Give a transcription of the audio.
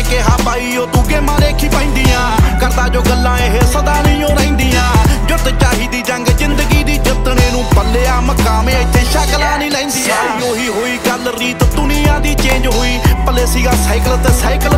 ਨੇ ਕਿਹਾ ਬਾਈ ਉਹ ਤੂੰ ਗੇਮਾਂ ਦੇਖੀ ਪੈਂਦੀਆਂ। ਕਰਦਾ ਜੋ ਗੱਲਾਂ ਇਹ ਸਦਾ ਨਹੀਂ ਉਹ ਰਹਿੰਦੀਆਂ। ਜੁੱਤ ਚਾਹੀਦੀ ਜੰਗ ਜ਼ਿੰਦਗੀ ਦੀ ਜਿੱਤਣੇ ਨੂੰ ਪੱਲਿਆ ਮਕਾਮੇ ਇੱਥੇ ਸ਼ਕਲਾਂ ਨਹੀਂ ਲੈਂਦੀਆਂ। ਉਹੀ ਹੋਈ ਗੱਲ ਰੀਤ ਦੁਨੀਆ ਦੀ ਚੇਂਜ ਹੋਈ। ਪੱਲੇ ਸੀਗਾ ਸਾਈਕਲ ਤੇ ਸਾਈਕਲ